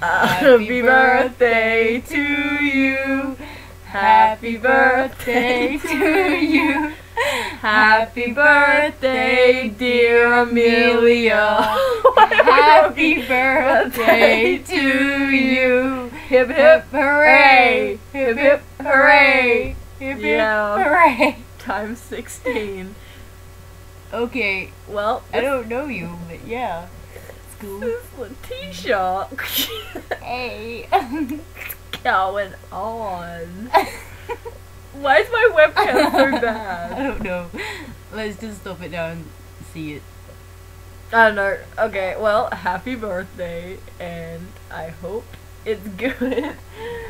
Happy birthday to you. Happy birthday to you. Happy birthday, dear Amelia. Happy birthday to you. Hip hip hooray. Hip hip hooray. Hip hip hooray. Times 16. Okay, Well, I don't know you, but yeah. This is Letitia. Hey. going on? Why is my webcam so bad? I don't know. Let's just stop it now and see it. I don't know. Okay, well, happy birthday, and I hope it's good.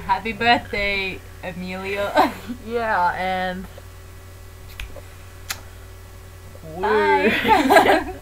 Happy birthday, Amelia. yeah, and. Bye.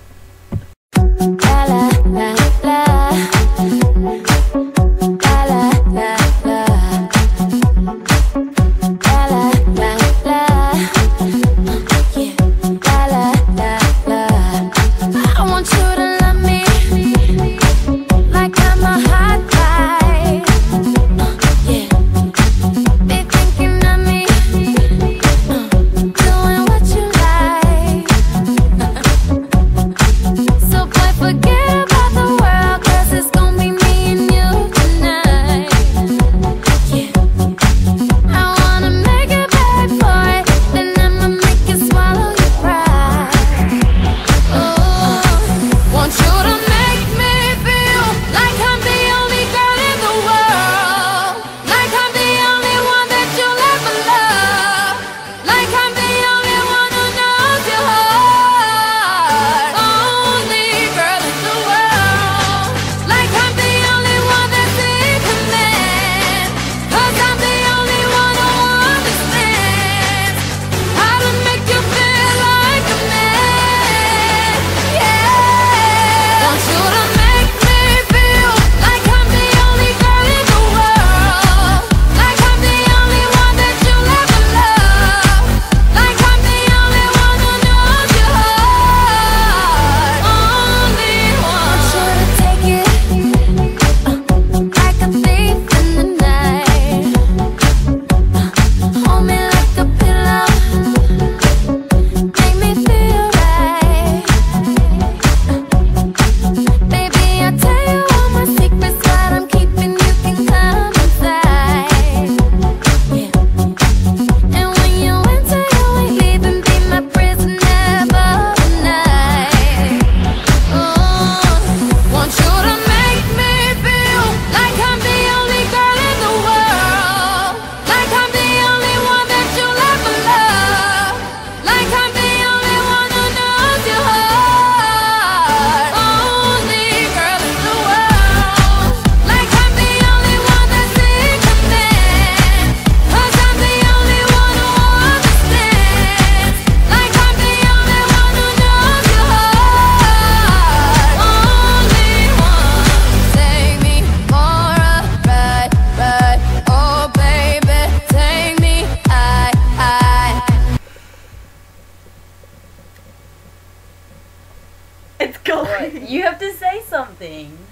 Something.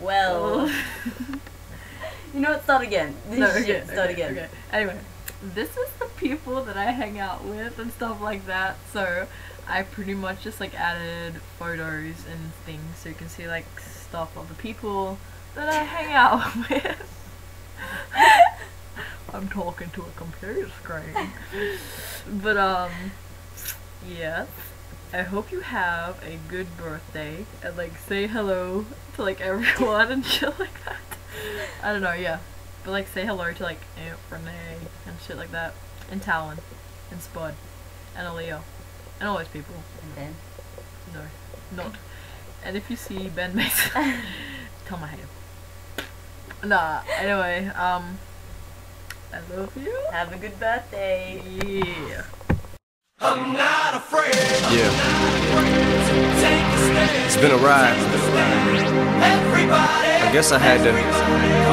Well, you know what? Start again. This No, shit, start okay, again. okay. Anyway, this is the people that I hang out with and stuff like that. So I pretty much just like added photos and things so you can see like stuff of the people that I hang out with. I'm talking to a computer screen. But um yeah. I hope you have a good birthday and like say hello to like everyone and shit like that. I don't know, yeah. But like say hello to like Aunt Renee and shit like that. And Talon. And Spud. And Aleo. And all those people. And then No. Not. And if you see Ben Mason, tell him I him. Nah, anyway, um I love you. have a good birthday. Yeah. Yeah. It's been a ride. I guess I had to